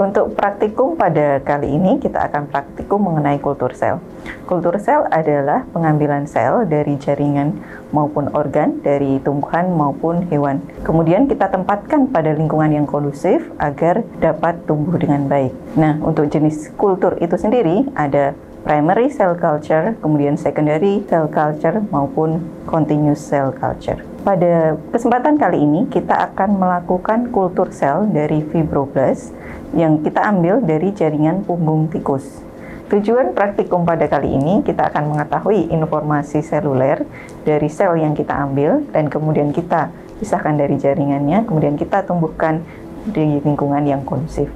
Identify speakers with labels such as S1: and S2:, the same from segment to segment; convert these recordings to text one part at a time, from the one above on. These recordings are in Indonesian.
S1: untuk praktikum pada kali ini kita akan praktikum mengenai kultur sel. Kultur sel adalah pengambilan sel dari jaringan maupun organ dari tumbuhan maupun hewan. Kemudian kita tempatkan pada lingkungan yang kondusif agar dapat tumbuh dengan baik. Nah, untuk jenis kultur itu sendiri ada primary cell culture, kemudian secondary cell culture maupun continuous cell culture. Pada kesempatan kali ini kita akan melakukan kultur sel dari fibroblast yang kita ambil dari jaringan punggung tikus. Tujuan praktikum pada kali ini kita akan mengetahui informasi seluler dari sel yang kita ambil dan kemudian kita pisahkan dari jaringannya, kemudian kita tumbuhkan di lingkungan yang kondusif.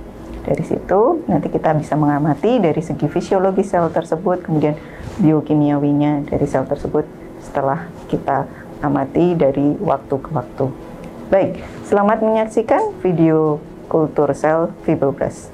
S1: Dari situ nanti kita bisa mengamati dari segi fisiologi sel tersebut, kemudian biokimiawinya dari sel tersebut setelah kita amati dari waktu ke waktu. Baik, selamat menyaksikan video kultur sel fibroblast.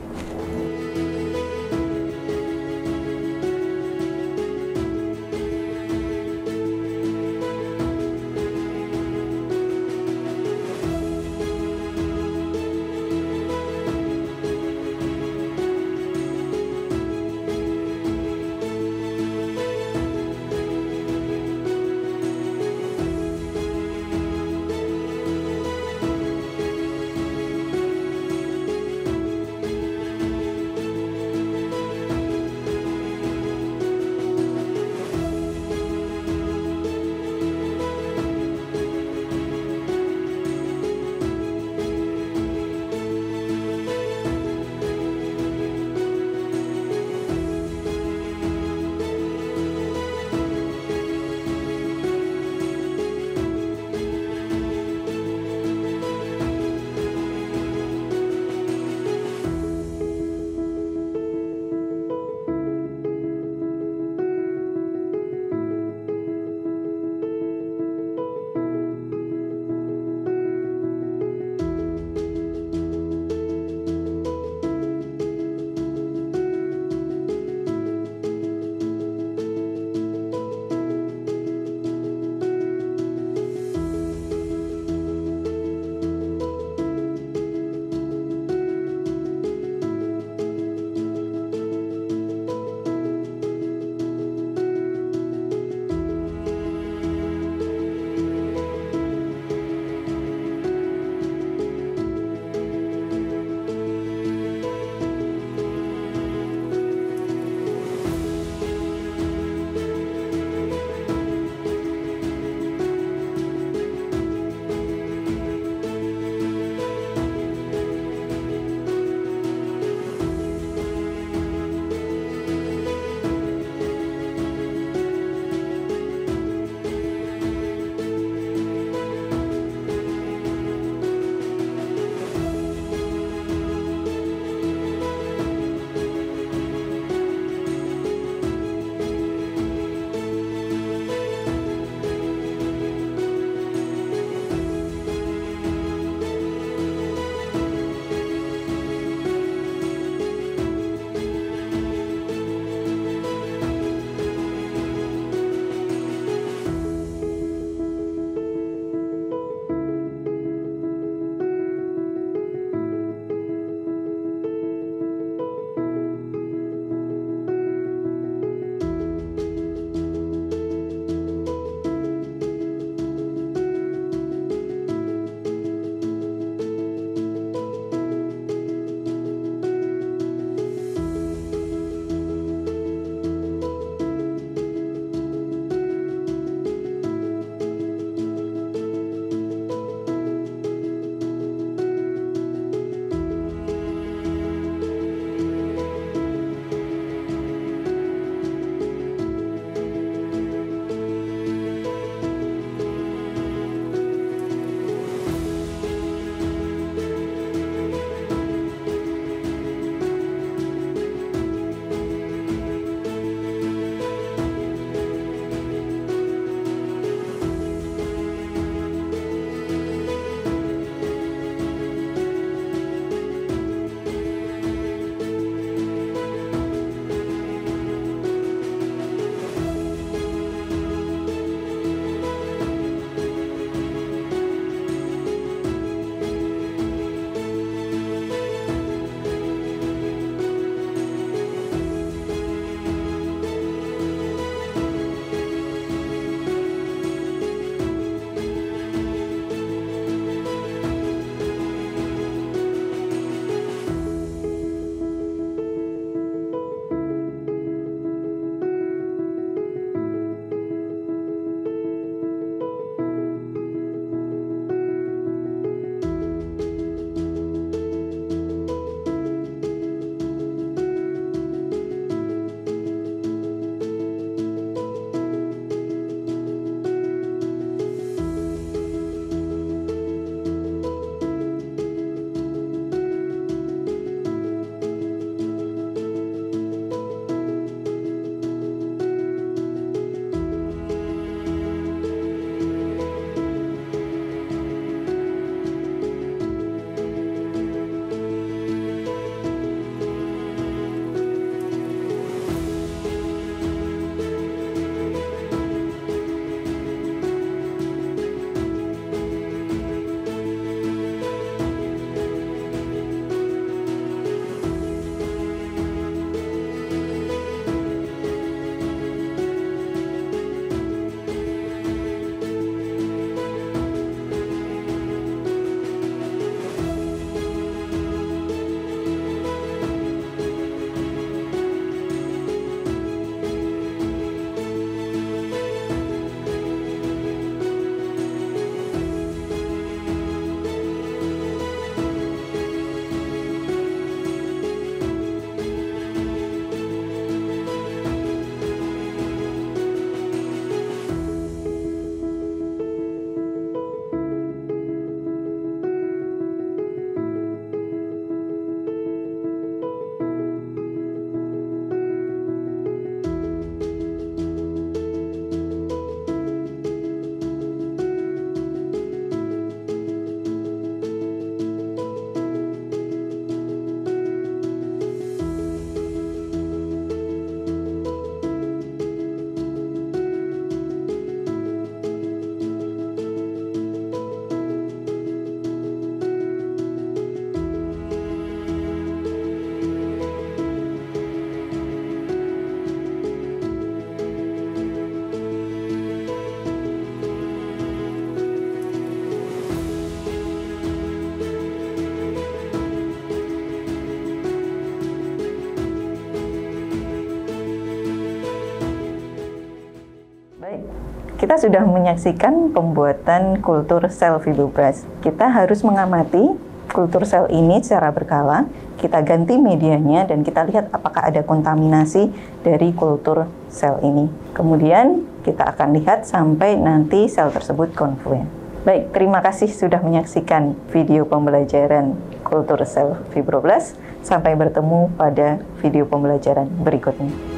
S1: Kita sudah menyaksikan pembuatan kultur sel fibroblas. Kita harus mengamati kultur sel ini secara berkala, kita ganti medianya dan kita lihat apakah ada kontaminasi dari kultur sel ini. Kemudian kita akan lihat sampai nanti sel tersebut konfluen. Baik, terima kasih sudah menyaksikan video pembelajaran kultur sel fibroblas. Sampai bertemu pada video pembelajaran berikutnya.